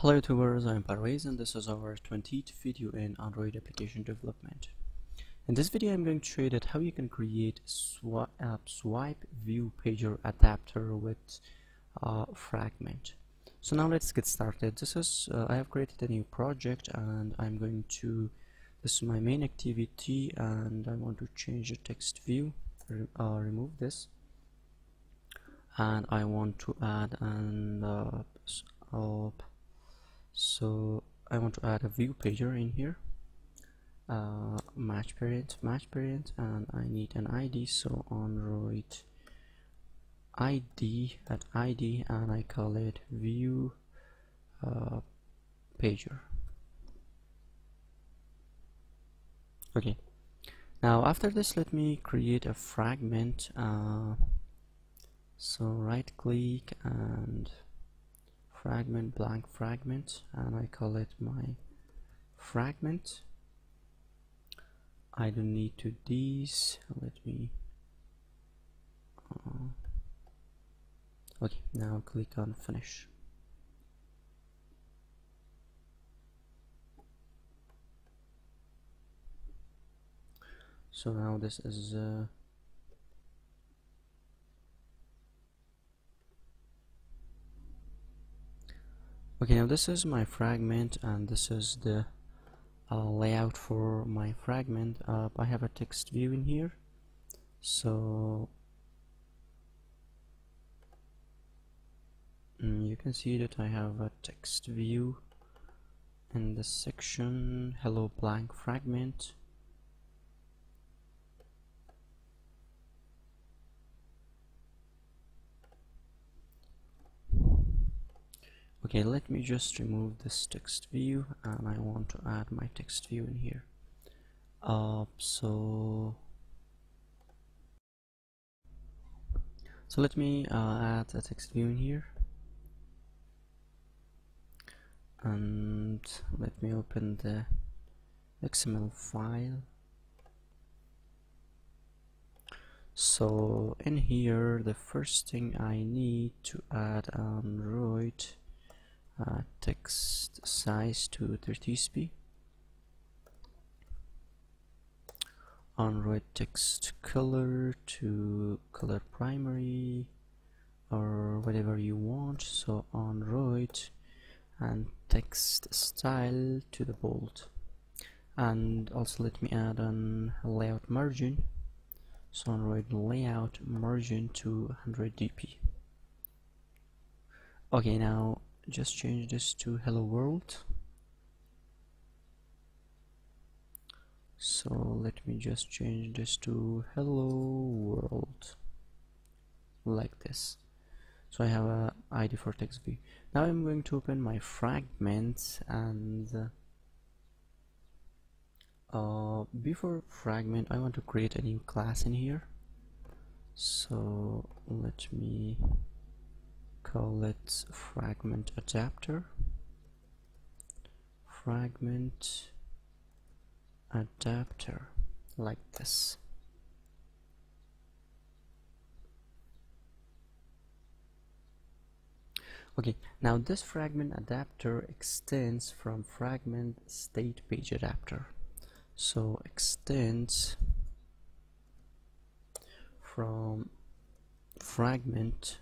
Hello YouTubers, I'm Parvez and this is our 20th video in Android application development. In this video I'm going to show you that how you can create swi uh, swipe view pager adapter with uh, fragment. So now let's get started. This is uh, I have created a new project and I'm going to this is my main activity and I want to change the text view re uh, remove this and I want to add an uh, so I want to add a view pager in here. Uh, match parent match parent and I need an ID so Android ID at ID and I call it view uh, pager. Okay. Now after this let me create a fragment uh, so right click and fragment blank fragment and I call it my fragment. I don't need to these. Let me uh, okay now click on finish. So now this is uh, okay now this is my fragment and this is the uh, layout for my fragment. Uh, I have a text view in here. So mm, you can see that I have a text view in the section. Hello blank fragment okay let me just remove this text view and I want to add my text view in here. Uh, so so let me uh, add a text view in here. And let me open the XML file. So in here the first thing I need to add Android uh, text size to 30 sp Android text color to color primary or whatever you want. So Android and text style to the bold. And also let me add an layout margin. So Android layout margin to 100 dp okay now just change this to hello world. So let me just change this to hello world like this. So I have a ID for text now I'm going to open my fragments and uh, before fragment I want to create a new class in here. So let me call it fragment adapter. Fragment adapter like this. Okay now this fragment adapter extends from fragment state page adapter. So extends from fragment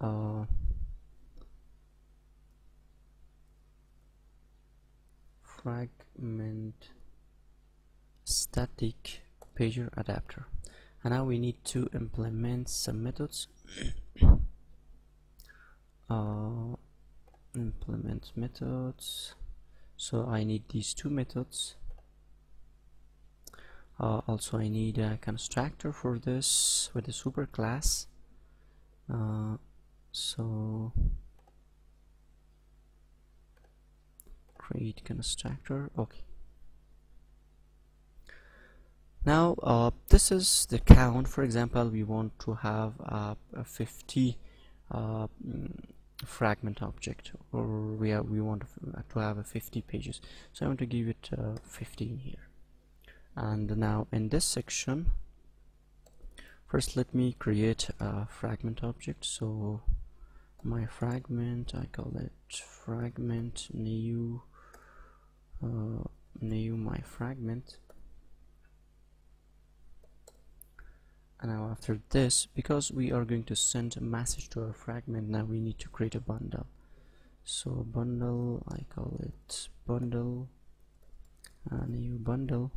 uh, fragment static pager adapter. And now we need to implement some methods. Uh, implement methods. So I need these two methods. Uh, also I need a constructor for this with a super class. Uh, so create constructor okay. Now uh, this is the count. For example we want to have uh, a 50 uh, mm, fragment object or we we want to have a 50 pages. So I want to give it uh, 15 here. And now in this section first let me create a fragment object. So my fragment I call it fragment new uh, new my fragment. And now after this because we are going to send a message to our fragment now we need to create a bundle. So bundle I call it bundle a new bundle.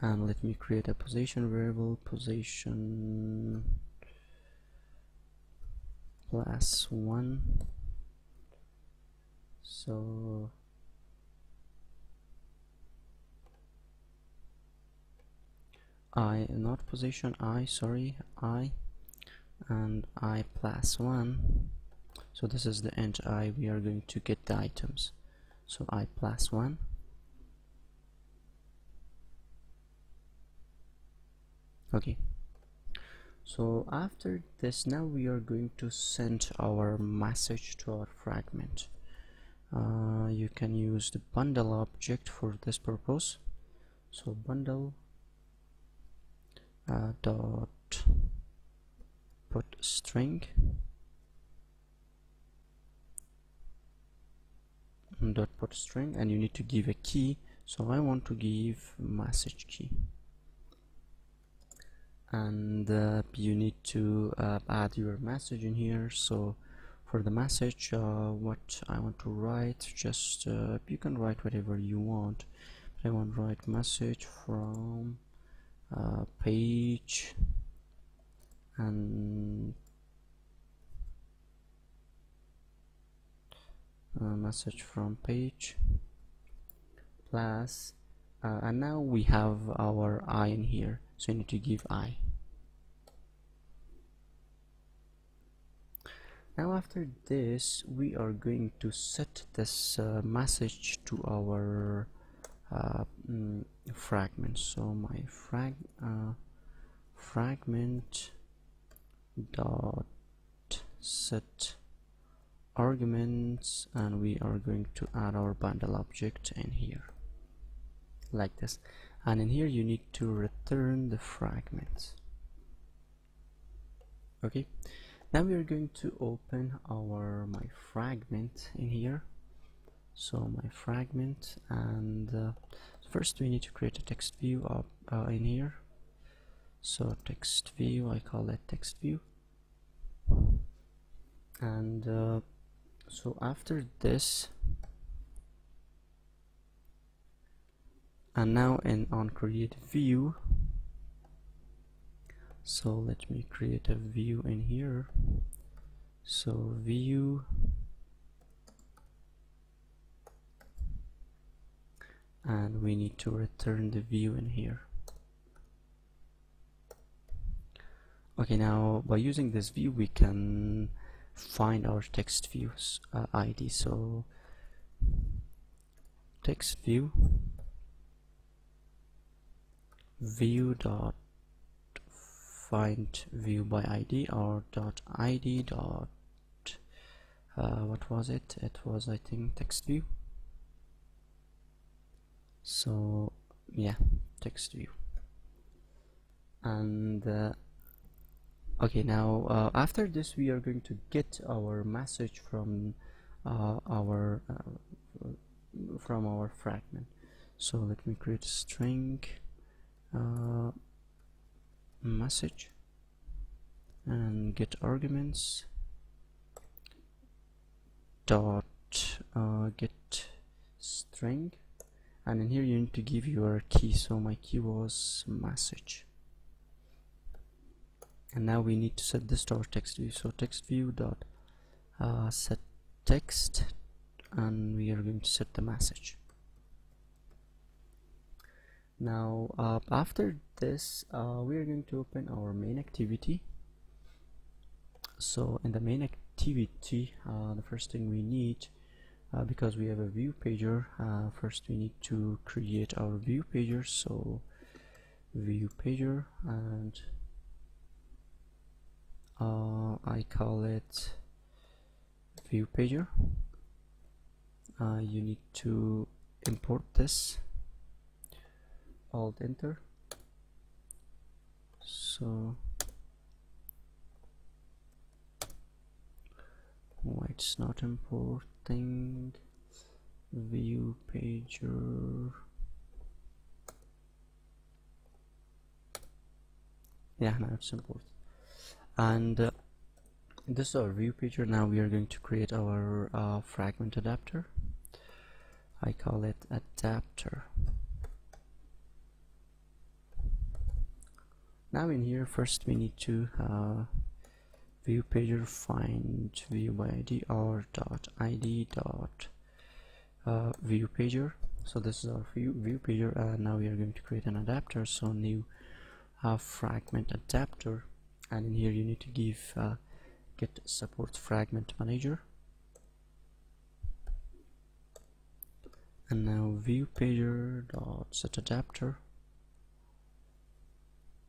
And let me create a position variable position plus one. So i not position i sorry i and i plus one. So this is the int i we are going to get the items. So i plus one. Okay so after this now we are going to send our message to our fragment. Uh, you can use the bundle object for this purpose. So bundle uh, dot put string dot put string and you need to give a key. So I want to give message key and uh, you need to uh, add your message in here. So for the message uh, what I want to write just uh, you can write whatever you want. But I want to write message from uh, page and message from page plus uh, and now we have our i in here so you need to give i now after this we are going to set this uh, message to our uh, mm, fragment so my frag uh, fragment dot set arguments and we are going to add our bundle object in here like this. And in here you need to return the fragments. Okay. Now we are going to open our my fragment in here. So my fragment and uh, first we need to create a text view up uh, in here. So text view I call it text view. And uh, so after this and now in on create view. So let me create a view in here. So view. And we need to return the view in here. Okay now by using this view we can find our text views uh, ID so text view view dot find view by ID R dot ID dot uh, what was it? It was I think text view. So yeah text view. And uh, okay now uh, after this we are going to get our message from uh, our uh, from our fragment. So let me create a string uh, message and get arguments dot uh, get string. And in here you need to give your key. So my key was message. And now we need to set this to our text view. So text view dot uh, set text and we are going to set the message now uh, after this uh, we are going to open our main activity. So in the main activity uh, the first thing we need uh, because we have a view pager uh, first we need to create our view pager. So view pager and uh, I call it view pager. You need to import this alt enter. So it's not importing. View pager. Yeah now it's important and uh, this is our view pager. Now we are going to create our uh, fragment adapter. I call it adapter now in here first we need to uh, view pager find view by id R dot id dot uh, view pager. So this is our view, view pager and now we are going to create an adapter so new uh, fragment adapter. And in here you need to give uh, get support fragment manager. And now view pager dot set adapter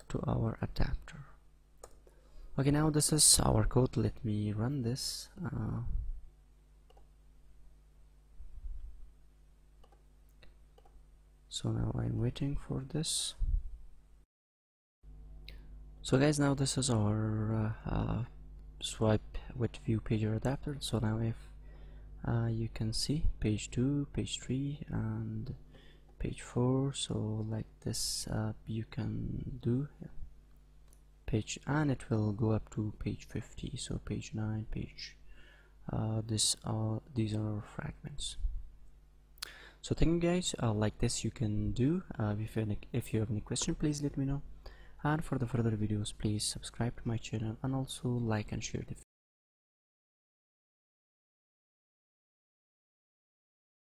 to our adapter. Okay now this is our code. Let me run this uh, so now I'm waiting for this. So guys now this is our uh, uh, swipe with view pager adapter. So now if uh, you can see page 2 page 3 and page 4 so like this uh, you can do page and it will go up to page 50 so page 9 page uh, this are these are fragments. So thank you guys uh, like this you can do uh, if, you any, if you have any question please let me know. And for the further videos please subscribe to my channel and also like and share the